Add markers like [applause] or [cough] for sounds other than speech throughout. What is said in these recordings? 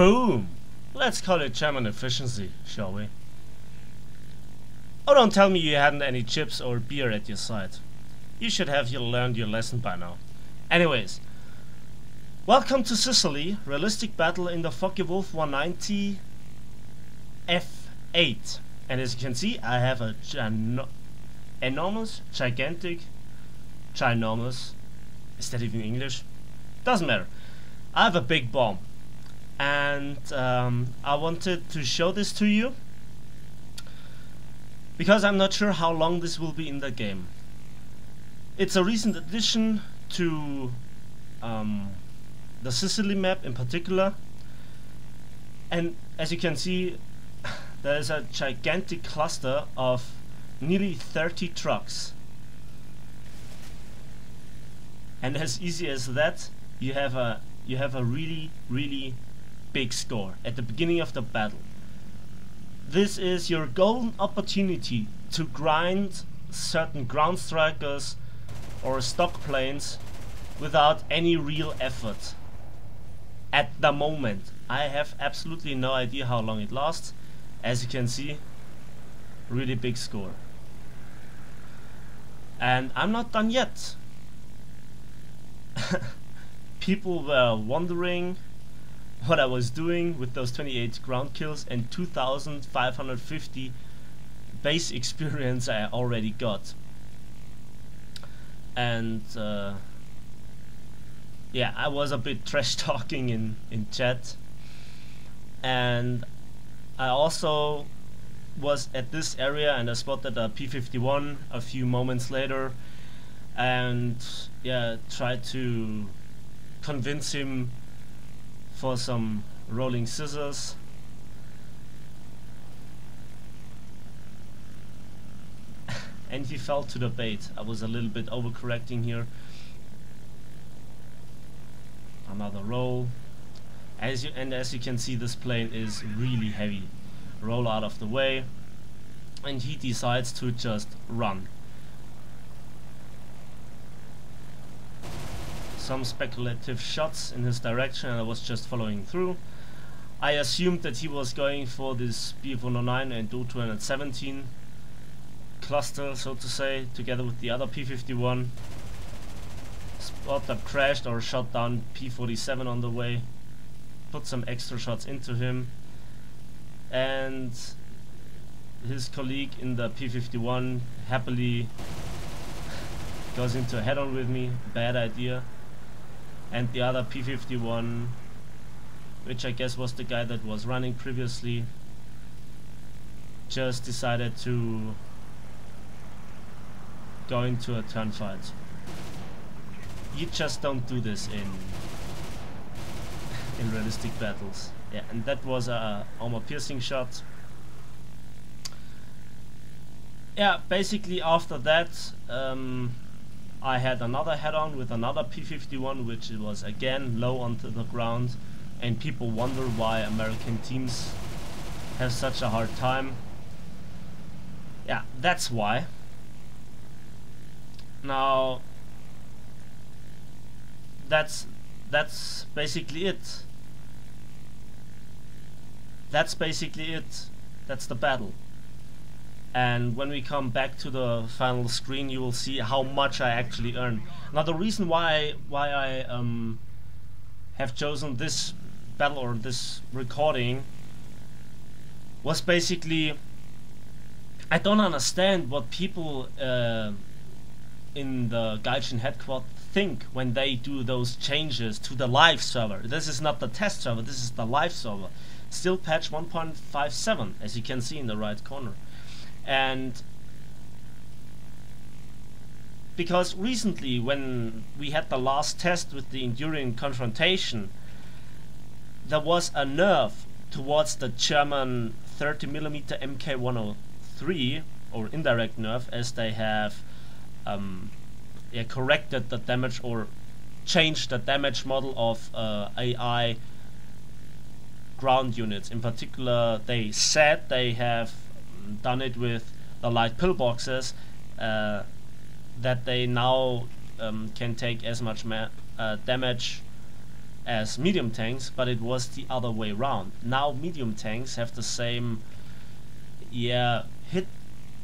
Boom! Let's call it German efficiency, shall we? Oh, don't tell me you hadn't any chips or beer at your side. You should have you learned your lesson by now. Anyways, welcome to Sicily, realistic battle in the Focke-Wulf 190 F8. And as you can see, I have a gino enormous, gigantic, ginormous, is that even English? Doesn't matter. I have a big bomb and um, I wanted to show this to you because I'm not sure how long this will be in the game. It's a recent addition to um, the Sicily map in particular and as you can see [laughs] there is a gigantic cluster of nearly 30 trucks and as easy as that you have a you have a really really big score at the beginning of the battle. This is your golden opportunity to grind certain ground strikers or stock planes without any real effort. At the moment, I have absolutely no idea how long it lasts. As you can see, really big score. And I'm not done yet. [laughs] People were wondering what I was doing with those 28 ground kills and 2550 base [laughs] experience I already got. And uh, yeah, I was a bit [laughs] trash talking in, in chat. And I also was at this area and I spotted a P51 a few moments later and yeah, tried to convince him for some rolling scissors. [laughs] and he fell to the bait. I was a little bit overcorrecting here. Another roll. As you and as you can see this plane is really heavy. Roll out of the way and he decides to just run. Some speculative shots in his direction and I was just following through. I assumed that he was going for this Bf-109 and Do-217 cluster, so to say, together with the other P-51. Spot that crashed or shot down P-47 on the way. Put some extra shots into him. And his colleague in the P-51 happily goes into a head-on with me. Bad idea and the other P51 which I guess was the guy that was running previously just decided to go into a turn fight. You just don't do this in in realistic battles. Yeah, and that was a armor piercing shot. Yeah, basically after that um, I had another head-on with another P-51 which was again low onto the ground and people wonder why American teams have such a hard time. Yeah, that's why. Now that's that's basically it. That's basically it. That's the battle and when we come back to the final screen you will see how much I actually earn. Now the reason why why I um, have chosen this battle or this recording was basically I don't understand what people uh, in the Gaijin headquarters think when they do those changes to the live server. This is not the test server, this is the live server. Still patch 1.57 as you can see in the right corner and because recently when we had the last test with the enduring confrontation there was a nerf towards the German 30mm MK103 or indirect nerf, as they have um, yeah, corrected the damage or changed the damage model of uh, AI ground units. In particular, they said they have done it with the light pillboxes uh, that they now um, can take as much uh, damage as medium tanks, but it was the other way around. Now medium tanks have the same, yeah, hit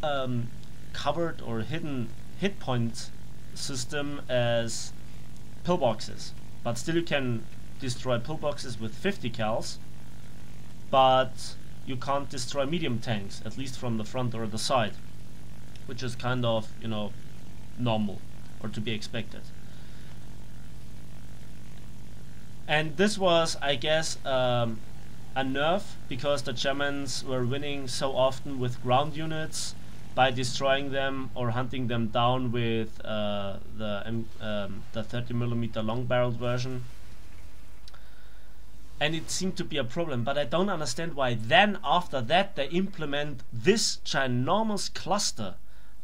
um, covered or hidden hit point system as pillboxes, but still you can destroy pillboxes with 50 cals, but you can't destroy medium tanks, at least from the front or the side, which is kind of, you know, normal or to be expected. And this was, I guess, um, a nerf because the Germans were winning so often with ground units by destroying them or hunting them down with uh, the um, the 30 millimeter long barreled version. And it seemed to be a problem, but I don't understand why then after that they implement this ginormous cluster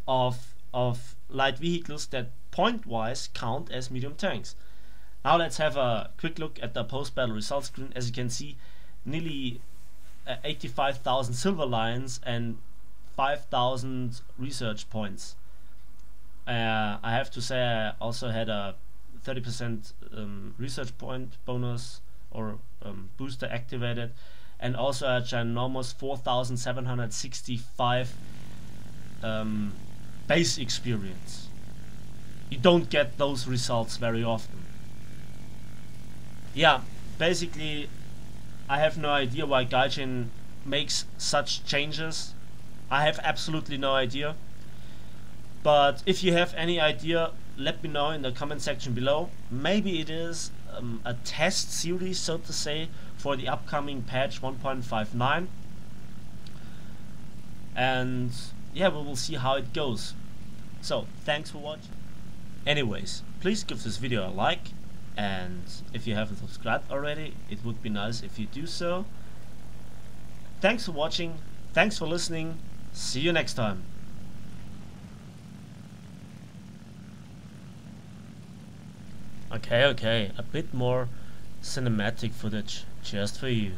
of of light vehicles that point-wise count as medium tanks. Now let's have a quick look at the post-battle results screen. As you can see, nearly uh, 85,000 silver lions and 5,000 research points. Uh, I have to say I also had a 30% um, research point bonus or um, booster activated and also a ginormous 4,765 um, base experience. You don't get those results very often yeah, basically, I have no idea why Gaijin makes such changes. I have absolutely no idea. But if you have any idea, let me know in the comment section below. Maybe it is um, a test series, so to say, for the upcoming patch 1.59. And yeah, we will see how it goes. So, thanks for watching. Anyways, please give this video a like and if you haven't subscribed already it would be nice if you do so thanks for watching thanks for listening see you next time okay okay. A bit more cinematic footage just for you